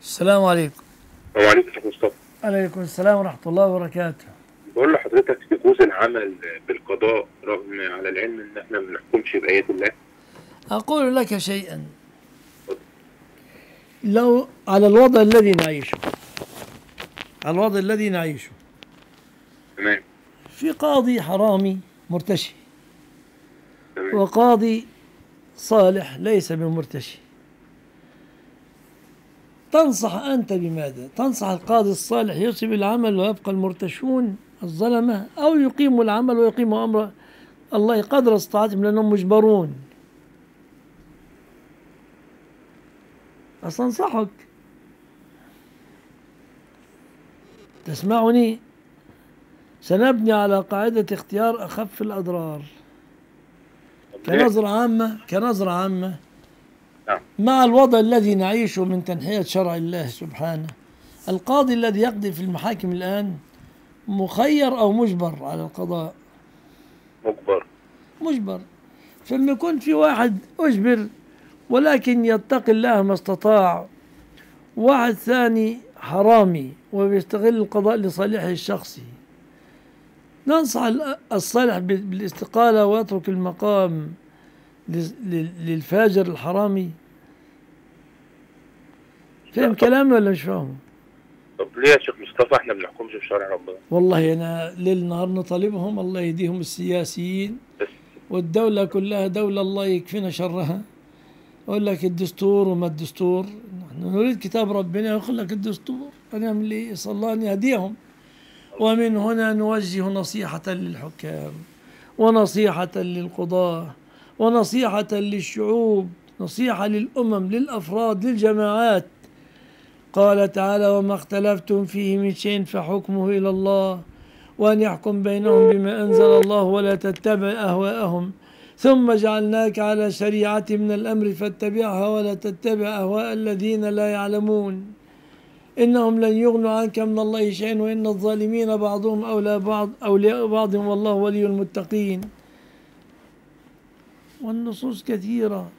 السلام عليكم. السلام عليكم شيخ مصطفى. عليكم السلام ورحمة الله وبركاته. بقول لحضرتك يجوز العمل بالقضاء رغم على العلم إن إحنا ما بنحكمش بآيات الله؟ أقول لك شيئا. لو على الوضع الذي نعيشه على الوضع الذي نعيشه. تمام. في قاضي حرامي مرتشي تمام. وقاضي صالح ليس بمرتشي. تنصح أنت بماذا؟ تنصح القاضي الصالح يصيب العمل ويبقى المرتشون الظلمة أو يقيموا العمل ويقيموا أمر الله قدر استطاعتهم لأنهم مجبرون أستنصحك تسمعني سنبني على قاعدة اختيار أخف الأضرار كنظرة عامة كنظرة عامة. مع الوضع الذي نعيشه من تنحية شرع الله سبحانه. القاضي الذي يقضي في المحاكم الآن مخير أو مجبر على القضاء؟ مجبر. مجبر. فلما يكون في واحد أجبر ولكن يتقي الله ما استطاع واحد ثاني حرامي وبيستغل القضاء لصالحه الشخصي. ننصح ال- الصالح بال- بالاستقالة ويترك المقام. للفاجر الحرامي. فهم كلامي ولا مش فاهمه؟ طب ليه يا شيخ مصطفى؟ إحنا بنحكمش بشرع ربنا. والله أنا ليل نهار نطالبهم الله يهديهم السياسيين. والدولة كلها دولة الله يكفينا شرها. أقول لك الدستور وما الدستور. نحن نريد كتاب ربنا يقول لك الدستور. هنعمل إيه؟ صلى الله أن يهديهم. ومن هنا نوجه نصيحة للحكام ونصيحة للقضاة. ونصيحة للشعوب نصيحة للأمم للأفراد للجماعات. قال تعالى وما اختلفتم فيه من شيء فحكمه إلى الله وأن يحكم بينهم بما أنزل الله ولا تتبع أهواءهم. ثم جعلناك على شريعة من الأمر فاتبعها ولا تتبع أهواء الذين لا يعلمون. إنهم لن يغنوا عنك من الله شيئا وإن الظالمين بعضهم أولى بعض أولياء بعضهم والله ولي المتقين. والنصوص كثيرة.